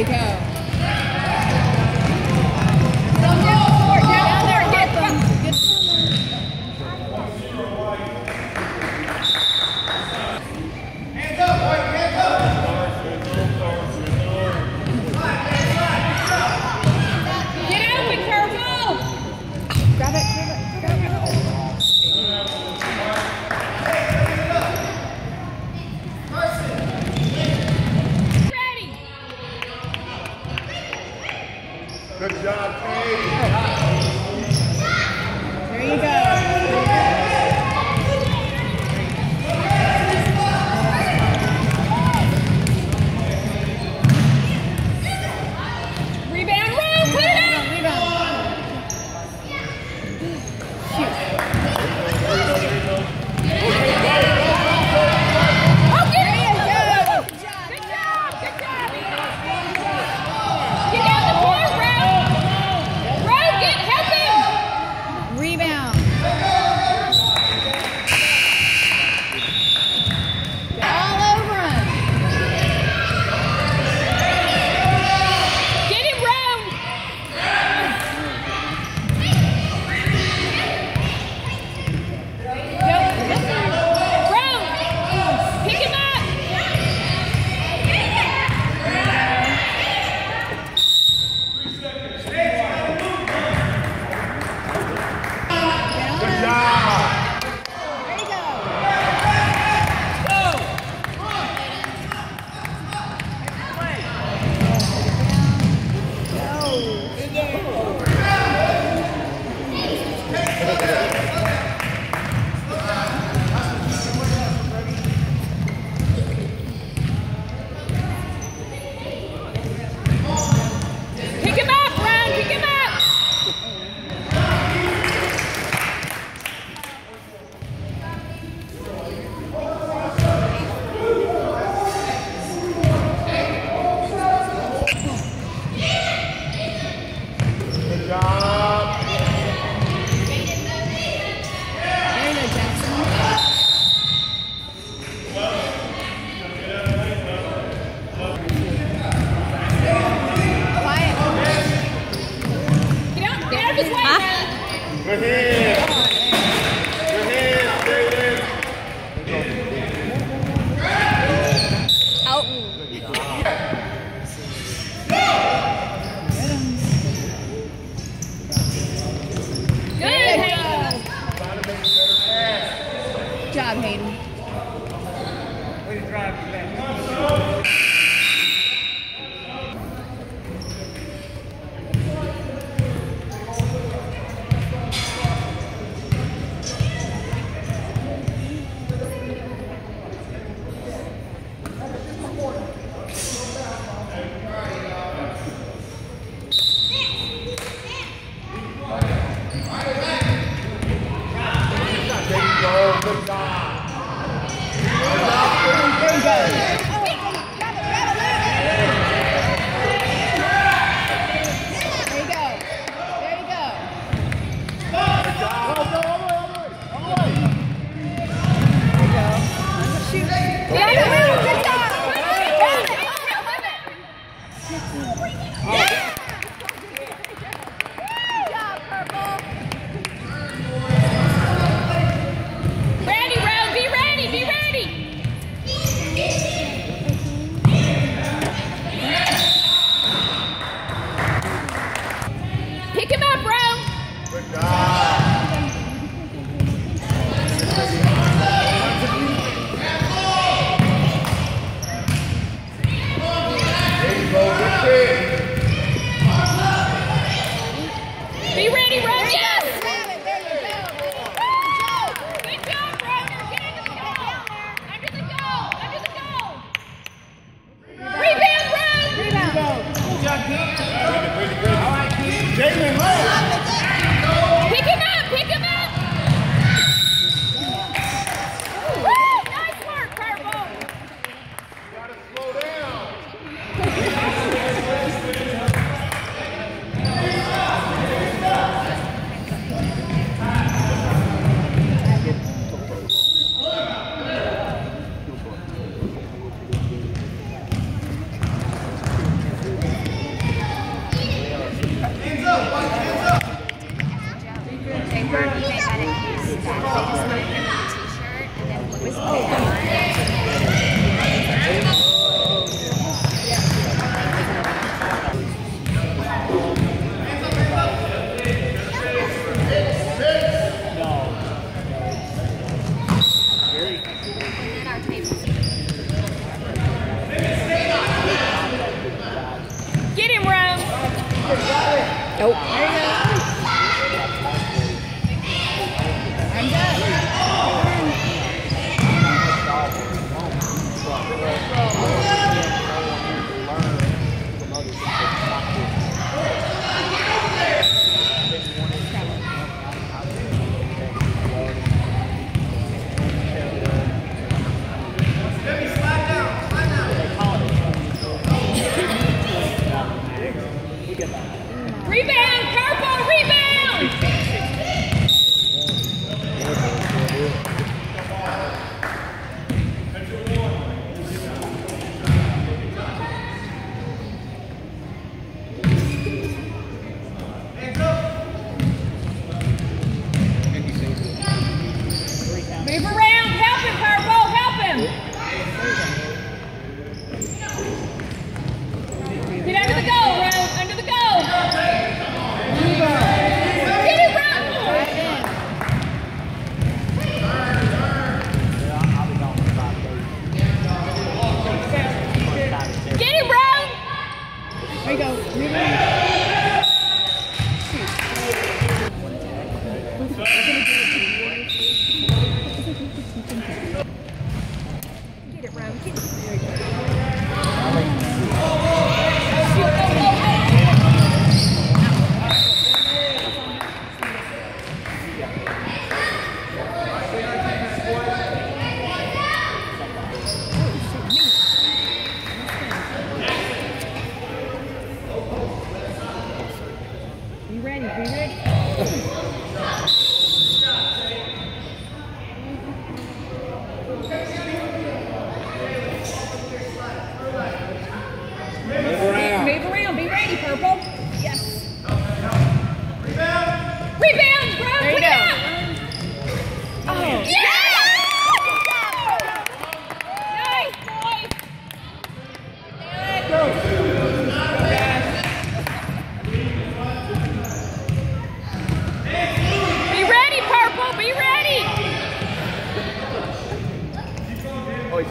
Good job.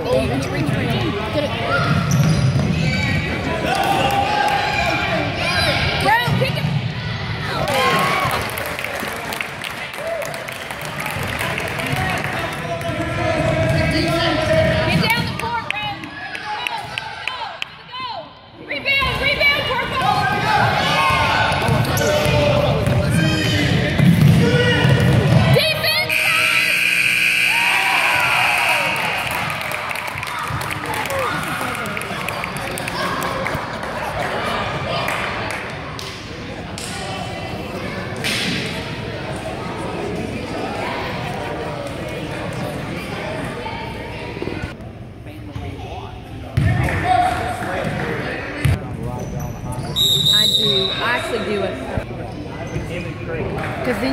Oh,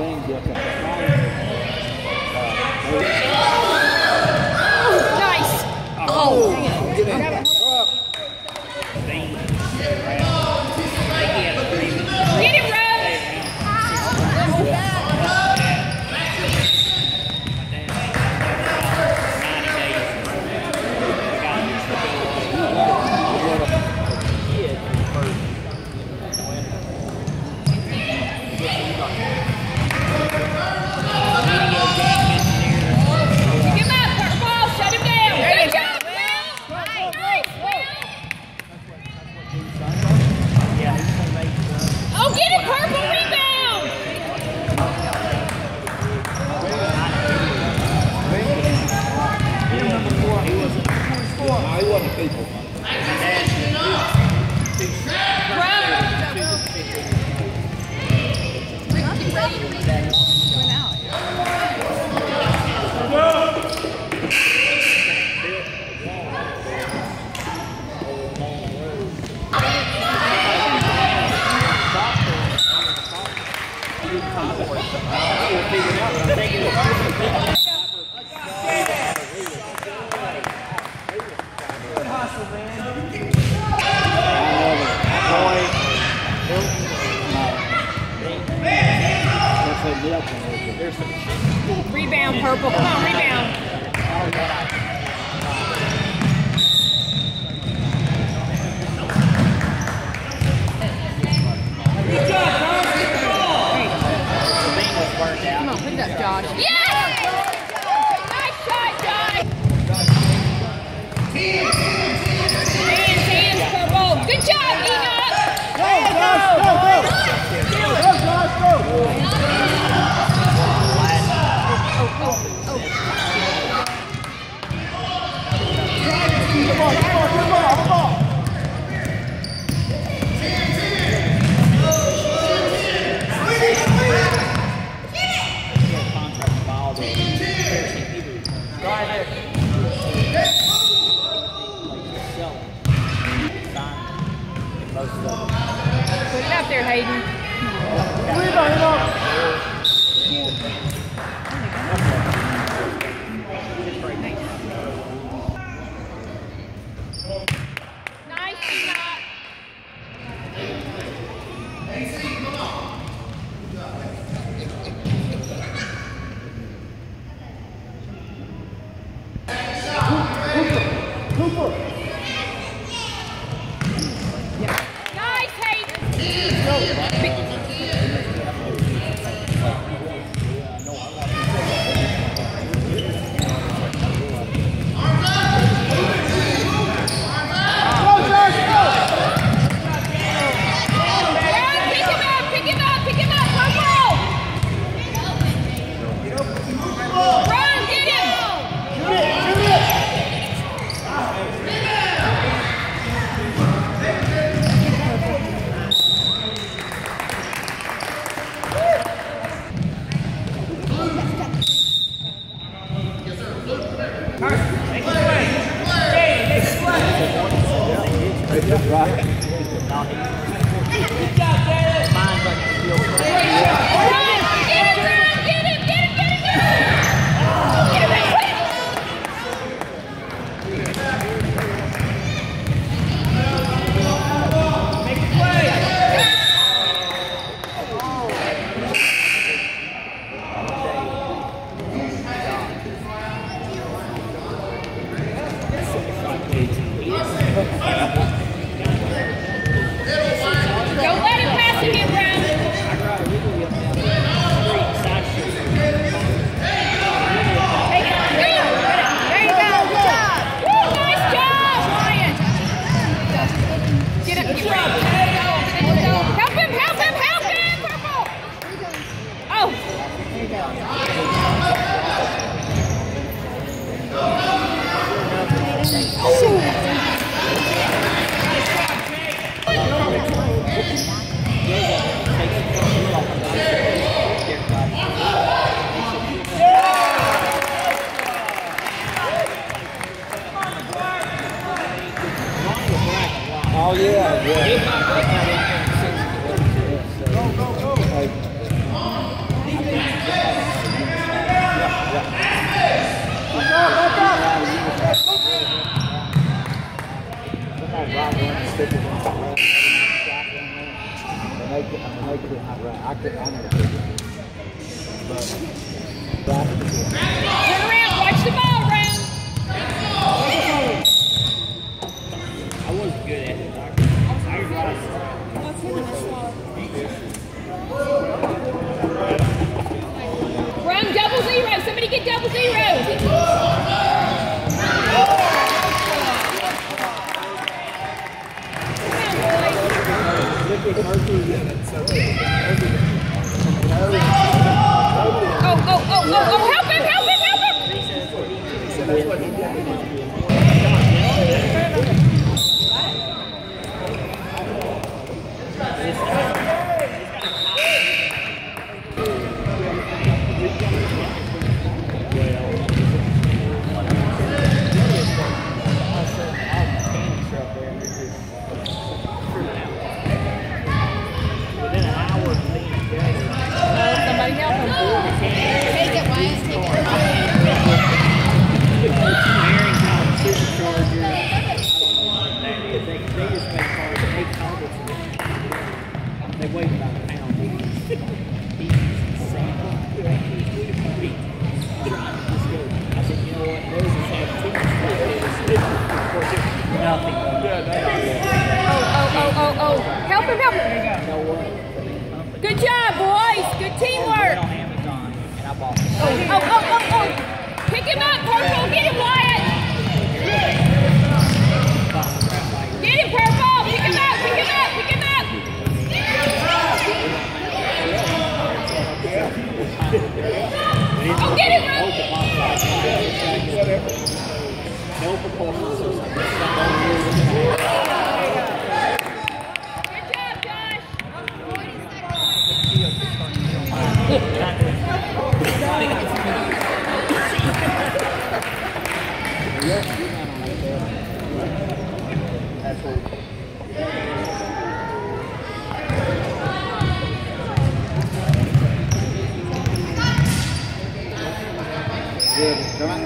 bem de acertar. Nice! Oh! oh. Rebound, purple. Come on, rebound. Good job, Josh. Come on, pick it up, Josh. Yeah! Não, Right. tickets and I could, I could, I could, I never could. But, Turn around, watch the ball, Ram. I wasn't good at it. I realized. Run double zero. Somebody get double zero. Oh, oh, oh, oh, oh, help him, help him, help him!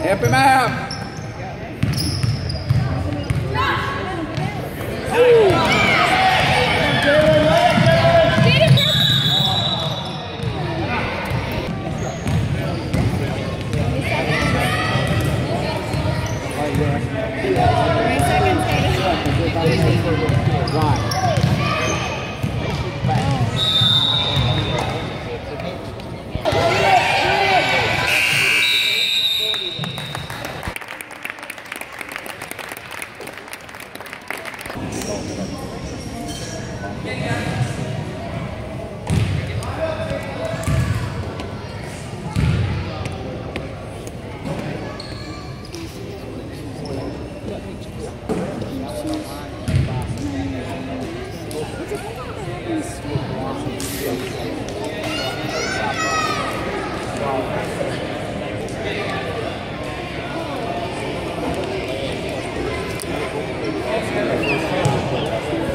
Help him out. Ooh.